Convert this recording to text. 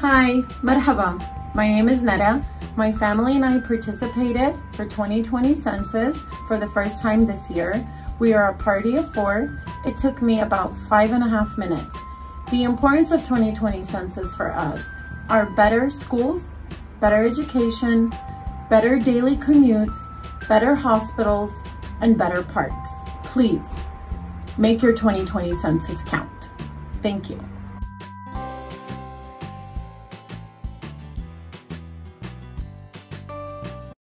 Hi, marhaba. My name is Nada. My family and I participated for 2020 census for the first time this year. We are a party of four. It took me about five and a half minutes. The importance of 2020 census for us are better schools, better education, better daily commutes, better hospitals, and better parks. Please make your 2020 census count. Thank you.